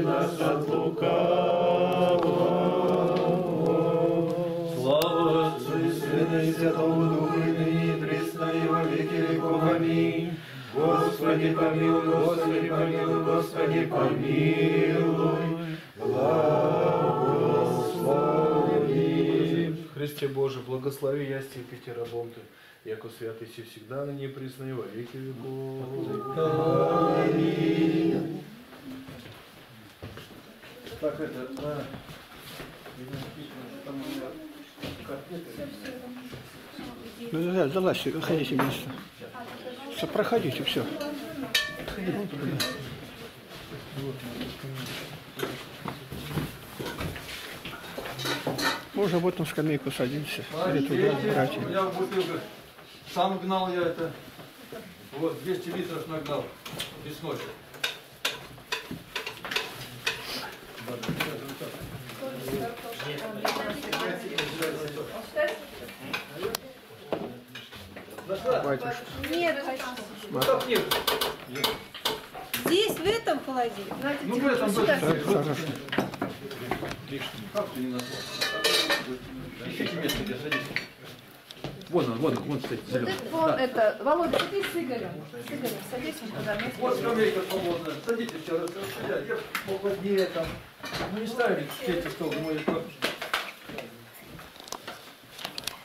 нас от лукавого. Слава Отцу и и Святому Духу, и ныне и присно, и. Господи помилуй, Господи помилуй, Господи помилуй. Благослови. Христе Боже, благослови ясти Пятеробонты, яко святый си всегда, ныне и присно, и во веки веков. Так это, на... Ну да, залазьте, выходите место. Все, проходите, все. Можно в эту скамейку садимся. Или туда, братья. Я в бутылках. Сам гнал я это. Вот, 200 литров нагнал. Весной. Батюшка. Нет, Ну так нет. здесь, в этом холодильнике. Ну в этом Сюда. Хорошо. Как ты не нашел? Ищите место, где садись. Вон он, вон он, вон стоит, Вот это, вон это, Володя, садись с Игорем. С Игорем, садись вот туда. Вот скамейка свободная. Садитесь, все, я, я поплотнее там. Ну не ставили эти стол, мой